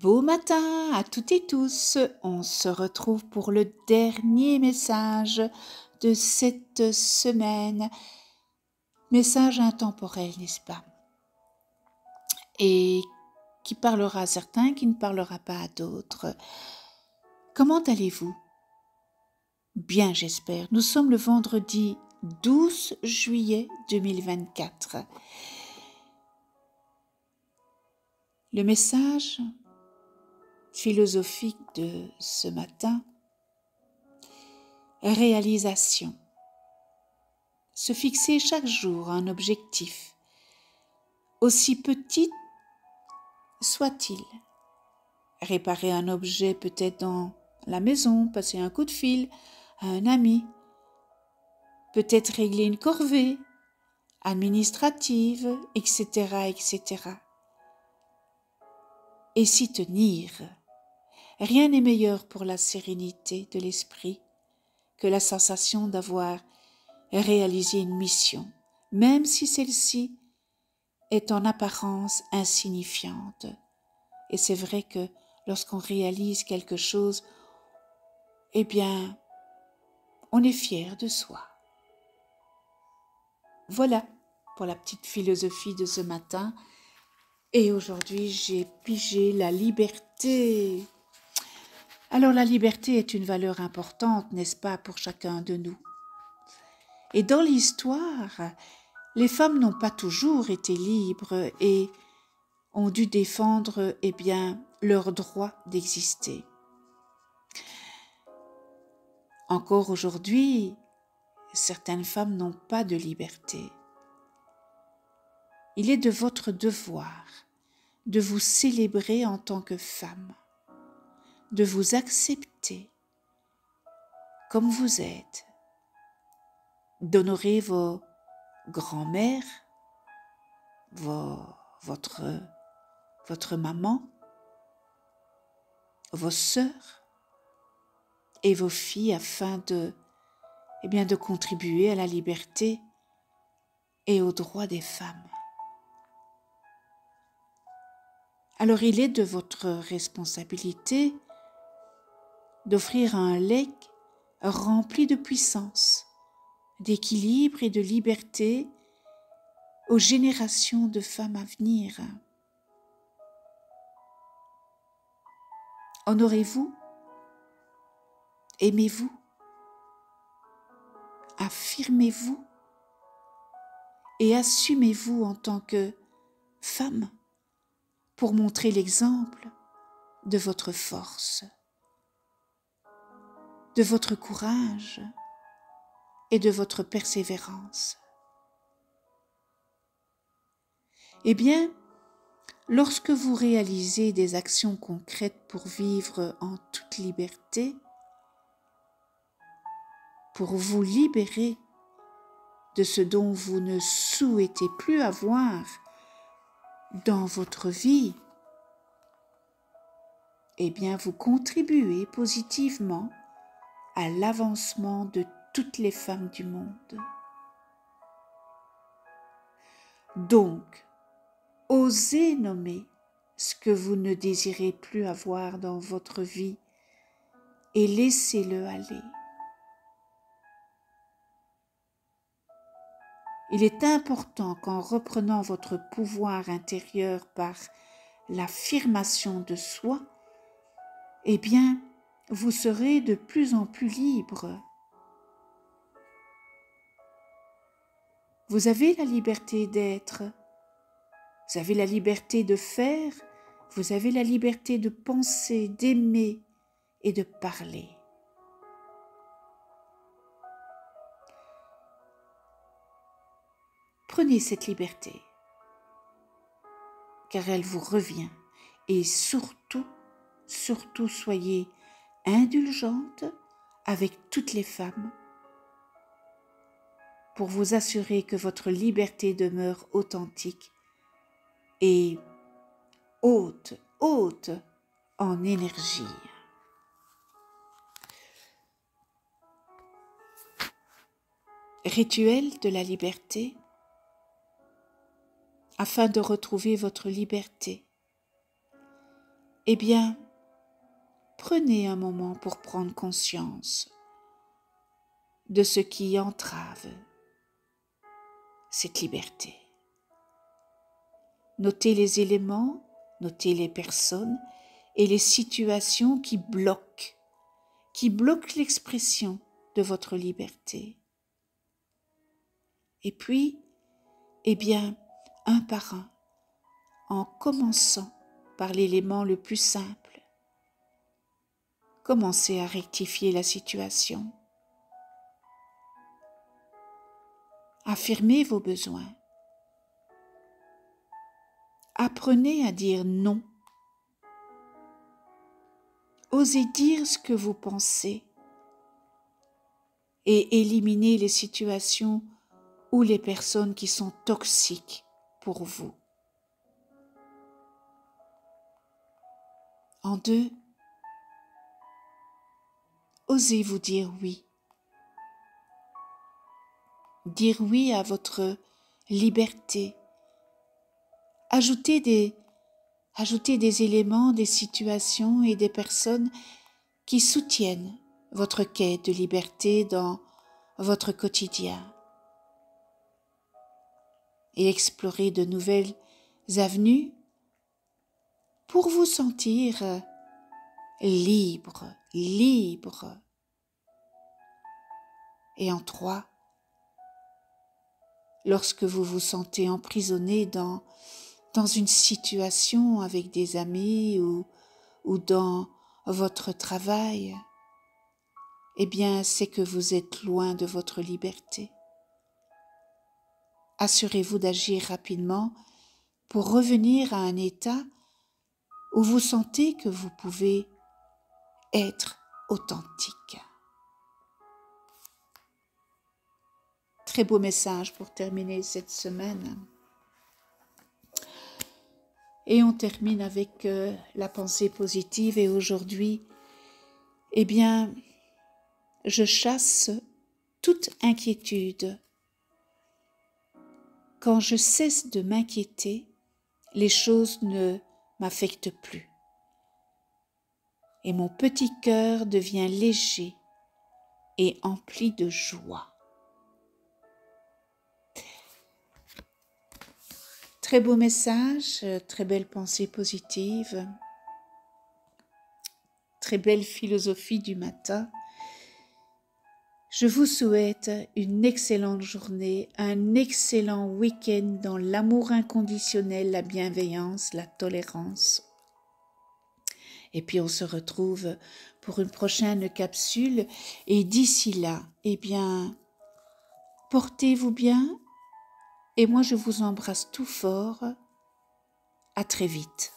Beau matin à toutes et tous. On se retrouve pour le dernier message de cette semaine. Message intemporel, n'est-ce pas? Et qui parlera à certains, qui ne parlera pas à d'autres. Comment allez-vous? Bien, j'espère. Nous sommes le vendredi 12 juillet 2024. Le message philosophique de ce matin, réalisation. Se fixer chaque jour un objectif, aussi petit soit-il. Réparer un objet peut-être dans la maison, passer un coup de fil à un ami, peut-être régler une corvée administrative, etc., etc. Et s'y tenir Rien n'est meilleur pour la sérénité de l'esprit que la sensation d'avoir réalisé une mission, même si celle-ci est en apparence insignifiante. Et c'est vrai que lorsqu'on réalise quelque chose, eh bien, on est fier de soi. Voilà pour la petite philosophie de ce matin. Et aujourd'hui, j'ai pigé la liberté. Alors la liberté est une valeur importante, n'est-ce pas, pour chacun de nous? Et dans l'histoire, les femmes n'ont pas toujours été libres et ont dû défendre, eh bien, leur droit d'exister. Encore aujourd'hui, certaines femmes n'ont pas de liberté. Il est de votre devoir de vous célébrer en tant que femme de vous accepter comme vous êtes, d'honorer vos grands-mères, votre, votre maman, vos sœurs et vos filles afin de, eh de contribuer à la liberté et aux droits des femmes. Alors il est de votre responsabilité d'offrir un legs rempli de puissance, d'équilibre et de liberté aux générations de femmes à venir. Honorez-vous, aimez-vous, affirmez-vous et assumez-vous en tant que femme pour montrer l'exemple de votre force de votre courage et de votre persévérance. Eh bien, lorsque vous réalisez des actions concrètes pour vivre en toute liberté, pour vous libérer de ce dont vous ne souhaitez plus avoir dans votre vie, eh bien vous contribuez positivement à l'avancement de toutes les femmes du monde. Donc, osez nommer ce que vous ne désirez plus avoir dans votre vie et laissez-le aller. Il est important qu'en reprenant votre pouvoir intérieur par l'affirmation de soi, eh bien, vous serez de plus en plus libre. Vous avez la liberté d'être, vous avez la liberté de faire, vous avez la liberté de penser, d'aimer et de parler. Prenez cette liberté, car elle vous revient, et surtout, surtout soyez indulgente avec toutes les femmes pour vous assurer que votre liberté demeure authentique et haute, haute en énergie. Rituel de la liberté afin de retrouver votre liberté. eh bien, prenez un moment pour prendre conscience de ce qui entrave cette liberté. Notez les éléments, notez les personnes et les situations qui bloquent, qui bloquent l'expression de votre liberté. Et puis, eh bien, un par un, en commençant par l'élément le plus simple, commencez à rectifier la situation. Affirmez vos besoins. Apprenez à dire non. Osez dire ce que vous pensez et éliminez les situations ou les personnes qui sont toxiques pour vous. En deux, osez vous dire oui. Dire oui à votre liberté. Ajoutez des, des éléments, des situations et des personnes qui soutiennent votre quête de liberté dans votre quotidien et explorer de nouvelles avenues pour vous sentir libre, libre. Et en trois, lorsque vous vous sentez emprisonné dans, une situation avec des amis ou, ou dans votre travail, eh bien c'est que vous êtes loin de votre liberté assurez-vous d'agir rapidement pour revenir à un état où vous sentez que vous pouvez être authentique. Très beau message pour terminer cette semaine. Et on termine avec euh, la pensée positive et aujourd'hui, eh bien, je chasse toute inquiétude quand je cesse de m'inquiéter, les choses ne m'affectent plus. Et mon petit cœur devient léger et empli de joie. Très beau message, très belle pensée positive, très belle philosophie du matin. Je vous souhaite une excellente journée, un excellent week-end dans l'amour inconditionnel, la bienveillance, la tolérance. Et puis on se retrouve pour une prochaine capsule. Et d'ici là, eh bien, portez-vous bien. Et moi, je vous embrasse tout fort. À très vite.